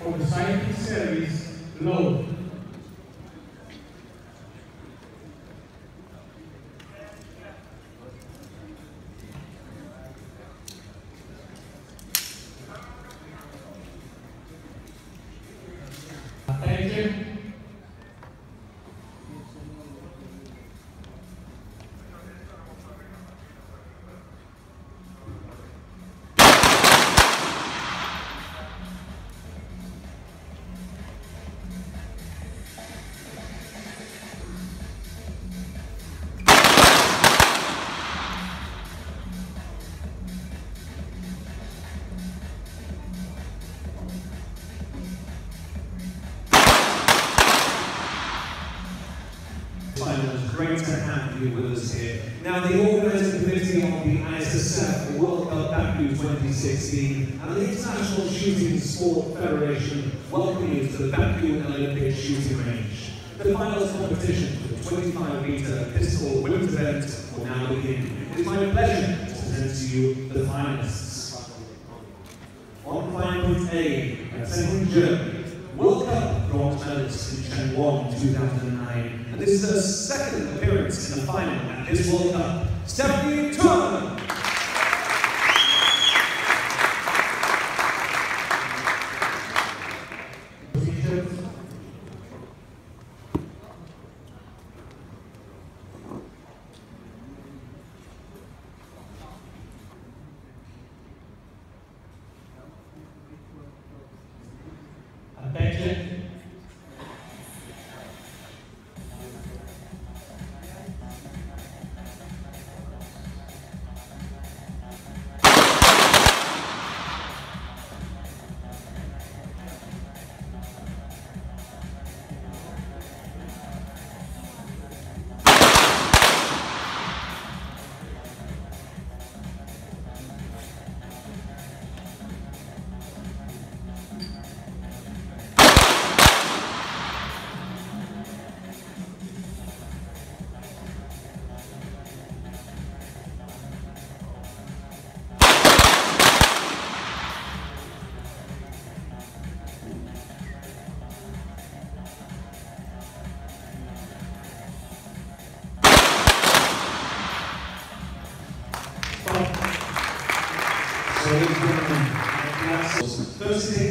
for the scientific service, Lowell. Great to have you with us here. Now, the organising committee of the ISSF World Cup Baku 2016 and the International Shooting Sport Federation welcome you to the Baku Olympic Shooting Range. The finals competition for the 25 metre pistol women's event will now begin. It is my pleasure to present to you the finalists. On final A, representing Germany, World Cup bronze medalist in 2009, and this is her second appearance in the final at this World Cup, Stefanie Thurmann. In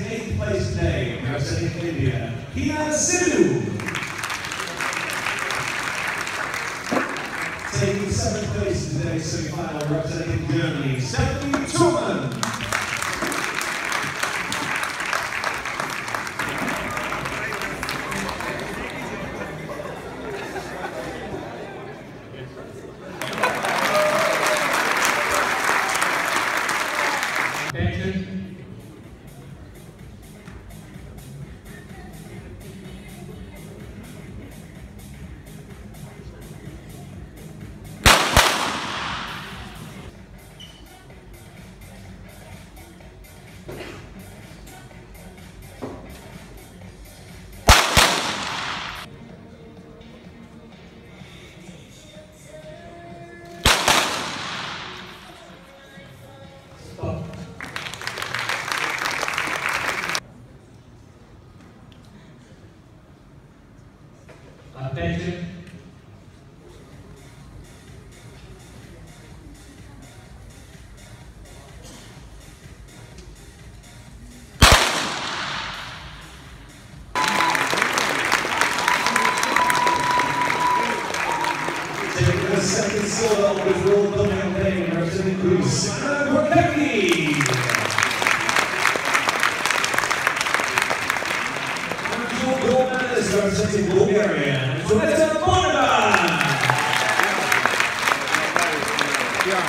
eighth place today, representing India, Heena Sidhu. Taking seventh place today, semi-final, representing Germany, Stefanie Attention. Taking the second silver with World Building Campaign, representing Greece, Anna representing Bulgaria, Antoaneta Boneva. 야,